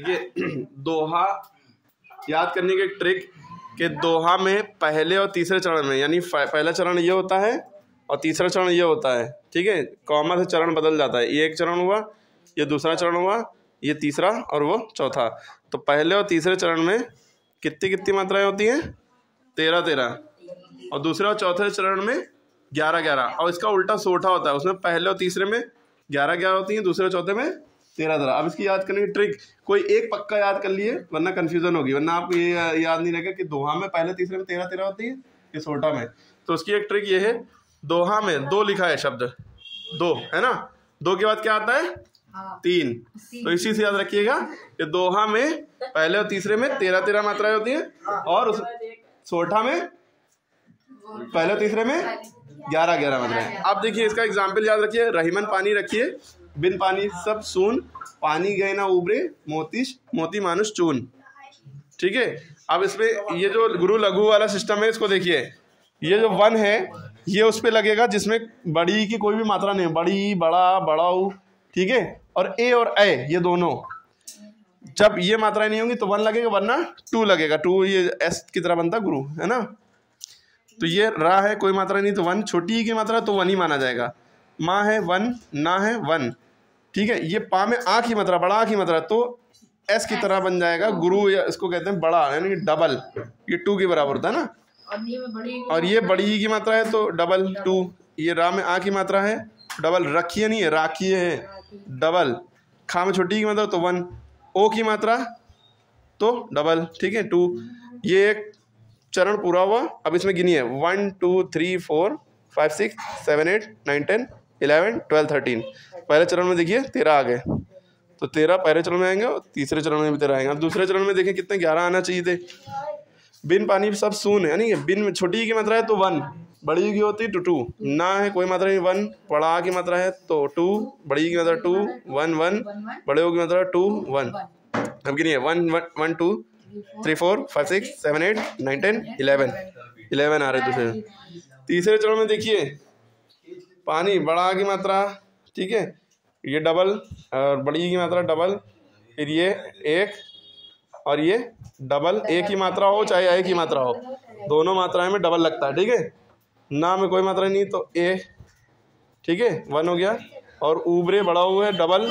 देखिए, दोहा याद करने की ट्रिक कि दोहा में पहले और तीसरे चरण में, यानी पहला चरण ये होता है और तीसरा चरण ये होता है। ठीक है? कॉमा से चरण बदल जाता है। ये एक चरण हुआ, ये दूसरा चरण हुआ, ये तीसरा और वो चौथा। तो पहले और तीसरे चरण में कितनी कितनी मात्राएँ होती हैं? तेरह तेरह। और दूसरे और चौथे चरण में ग्यारह ग्यारह। और इसका उल्टा सोठा होता है। उसमें पहले और तीसरे में ग्यारह ग्यारह होती हैं, दूसरे चौथे में तेरह तेरह। अब इसकी याद करने की ट्रिक कोई एक पक्का याद कर लिए वरना कन्फ्यूज़न होगी वरना आपको ये याद नहीं रहेगा कि दोहा में पहले तीसरे में तेरह तेरह होती है कि सोटा में। तो उसकी एक ट्रिक ये है दोहा में दो लिखा है शब्द दो है ना? दो के बाद क्या आता है? हाँ। तीन। तो इसी से याद रखिएगा कि दोहा में पहले और तीसरे में तेरह तेरह मात्राएँ होती हैं और उस सोठा में पहले तीसरे में ग्यारह ग्यारह मात्राएँ। अब देखिए इसका एग्ज़ाम्पल याद रखिए रहीमन पानी रखिए। बिन पानी, सब सुन, पानी गए ना उबरे मोती मोती मानुष चून। ठीक है? अब इसमें ये जो गुरु लघु वाला सिस्टम है, इसको देखिए। ये जो वन है, ये उस पर लगेगा जिसमें बड़ी की कोई भी मात्रा नहीं बड़ी, बड़ा, बड़ाऊ, ठीक है? और ए और ए, ये दोनों। जब ये मात्राएँ नहीं होंगी तो वन लगेगा, वरना टू लगेगा। टू ये एस की तरह बनता, गुरु, है ना? तो ये रा है, कोई मात्रा नहीं तो वन छोटी की मात्रा तो वन ही माना जाएगा। माँ है वन, ना है वन। ठीक है ये पा में आ की मात्रा बड़ा आ की मात्रा तो एस की तरह बन जाएगा गुरु या इसको कहते हैं बड़ा यानी डबल ये टू के बराबर होता है ना? और ये बड़ी की मात्रा है तो डबल टू ये रा में आ की मात्रा है डबल रखिए नहीं है राखिए है। डबल खा में छोटी की मात्रा तो वन ओ की मात्रा तो डबल ठीक है टू ये एक चरण पूरा हुआ अब इसमें गिनी है one two three four five six seven eight nine ten eleven twelve thirteen पहले चरण में देखिए, तेरह आ गए। तो तेरह पहले चरण में आएँगे और तीसरे चरण में भी तेरह आएँगे। अब दूसरे चरण में देखें, कितने ग्यारह आना चाहिए थे। बिन पानी सब सून है, यानी बिन में छोटी की मात्रा है तो वन, बड़ी की होती टू टू। ना है, कोई मात्रा नहीं, वन बड़ा की मात्रा है तो टू, बड़ी की मात्रा टू, वन वन, बड़े की मात्रा टू, वन। अब है? One one one, two, three, four, five, six, seven, eight, nine, ten, eleven. Eleven आ रहे दूसरे। तीसरे चरण में देखिए, पानी, बड़ा की मात्रा, ठीक है? ये डबल और बड़ी की मात्रा डबल फिर ये एक, और ये डबल एक ही मात्रा हो, चाहे एक ही मात्रा हो। दोनों मात्राएँ में डबल लगता है, ठीक है? ना में कोई मात्रा नहीं तो ए, ठीक है? वन हो गया। और ऊबरे बड़ा हुआ है डबल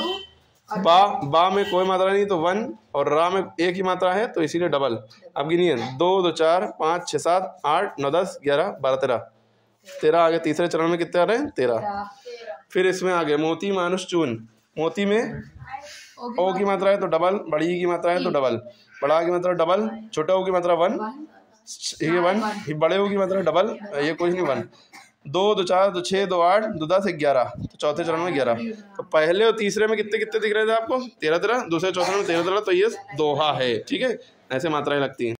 बा बा में कोई मात्रा नहीं तो वन, और रा में एक ही मात्रा है तो इसीलिए डबल अब गिनिए। दो दो, चार, पाँच छः सात, आठ, नौ, दस, ग्यारह, बारह, तेरह। तेरह आगे तीसरे चरण में कितने आ रहे हैं? तेरह। फिर इसमें आ गए मोती मानुष चून। मोती में ओ की मात्रा है तो डबल बड़ी की मात्रा है तो डबल बड़ा की मात्रा डबल छोटा ओ की मात्रा वन ये वन बड़े ओ की मात्रा डबल ये कुछ नहीं वन दो दो चार दो छः दो आठ दो दस ग्यारह। तो चौथे चरण में ग्यारह। तो पहले और तीसरे में कितने कितने दिख रहे थे आपको? तेरह तेरह। दूसरे चौथे में तेरह तेरह। तो ये दोहा है ठीक है? ऐसे मात्राएँ लगती हैं।